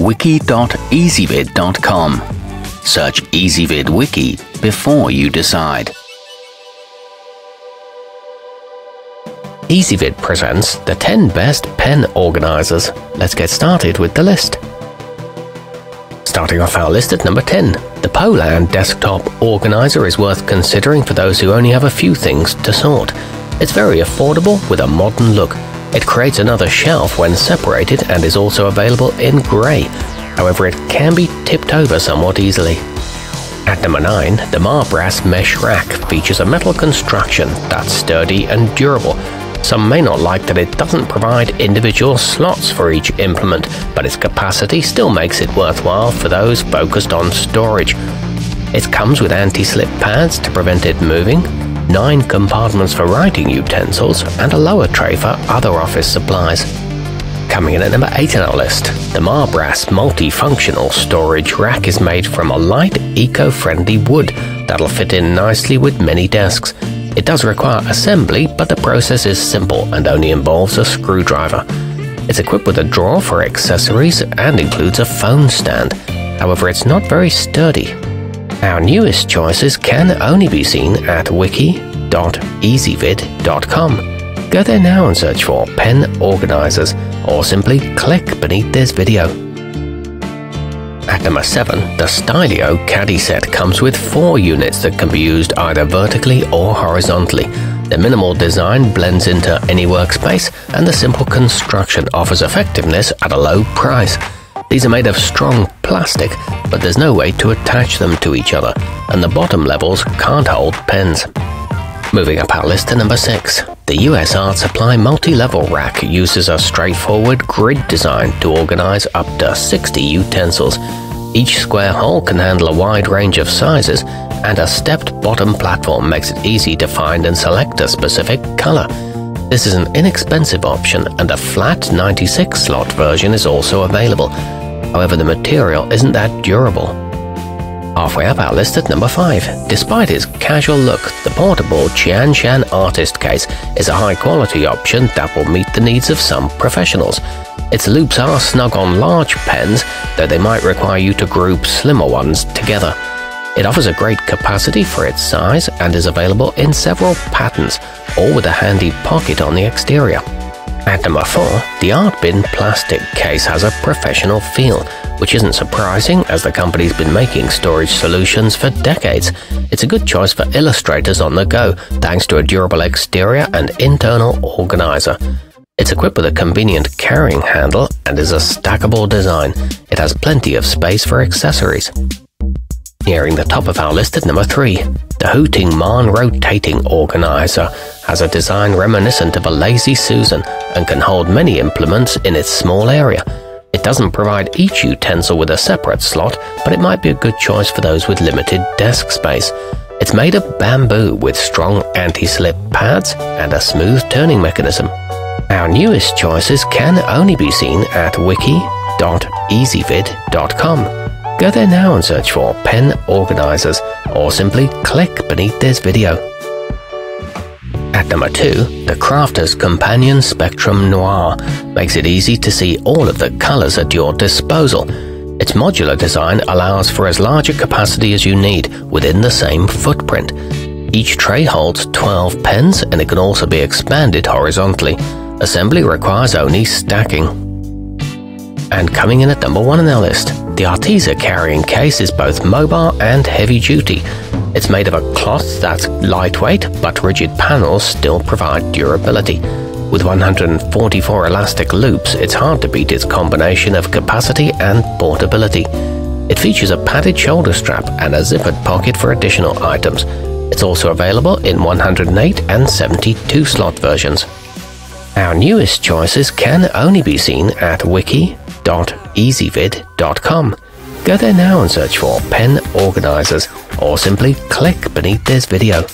wiki.ezvid.com. Search Ezvid Wiki before you decide. Ezvid presents the 10 best pen organizers. Let's get started with the list. Starting off our list at number 10, the Poeland Desktop Organizer is worth considering for those who only have a few things to sort. It's very affordable with a modern look. It creates another shelf when separated and is also available in grey. However, it can be tipped over somewhat easily. At number 9, the Marbrasse Mesh Rack features a metal construction that's sturdy and durable. Some may not like that it doesn't provide individual slots for each implement, but its capacity still makes it worthwhile for those focused on storage. It comes with anti-slip pads to prevent it moving, nine compartments for writing utensils, and a lower tray for other office supplies. Coming in at number 8 on our list, the Marbrasse multifunctional storage rack is made from a light, eco-friendly wood that'll fit in nicely with many desks. It does require assembly, but the process is simple and only involves a screwdriver. It's equipped with a drawer for accessories and includes a phone stand. However, it's not very sturdy. Our newest choices can only be seen at wiki.ezvid.com. Go there now and search for pen organizers or simply click beneath this video. At number 7, the Stylio Caddy set comes with four units that can be used either vertically or horizontally. The minimal design blends into any workspace, and the simple construction offers effectiveness at a low price. These are made of strong plastic, but there's no way to attach them to each other, and the bottom levels can't hold pens. Moving up our list to number 6. The US Art Supply multi-level rack uses a straightforward grid design to organize up to 60 utensils. Each square hole can handle a wide range of sizes, and a stepped bottom platform makes it easy to find and select a specific color. This is an inexpensive option, and a flat 96 slot version is also available. However, the material isn't that durable. Halfway up our list at number 5. Despite its casual look, the portable Qianshan Artist Case is a high quality option that will meet the needs of some professionals. Its loops are snug on large pens, though they might require you to group slimmer ones together. It offers a great capacity for its size and is available in several patterns, all with a handy pocket on the exterior. At number 4, the Artbin plastic case has a professional feel, which isn't surprising as the company's been making storage solutions for decades. It's a good choice for illustrators on the go, thanks to a durable exterior and internal organizer. It's equipped with a convenient carrying handle and is a stackable design. It has plenty of space for accessories. Nearing the top of our list at number 3, the Houtingmaan Rotating Organizer has a design reminiscent of a Lazy Susan and can hold many implements in its small area. It doesn't provide each utensil with a separate slot, but it might be a good choice for those with limited desk space. It's made of bamboo with strong anti-slip pads and a smooth turning mechanism. Our newest choices can only be seen at wiki.ezvid.com. Go there now and search for pen organizers or simply click beneath this video. At number 2, the Crafter's Companion Spectrum Noir makes it easy to see all of the colors at your disposal. Its modular design allows for as large a capacity as you need within the same footprint. Each tray holds 12 pens and it can also be expanded horizontally. Assembly requires only stacking. And coming in at number 1 on our list, the Arteza carrying case is both mobile and heavy duty. It's made of a cloth that's lightweight, but rigid panels still provide durability. With 144 elastic loops, it's hard to beat its combination of capacity and portability. It features a padded shoulder strap and a zippered pocket for additional items. It's also available in 108 and 72 slot versions. Our newest choices can only be seen at wiki.ezvid.com. Go there now and search for pen organizers or simply click beneath this video.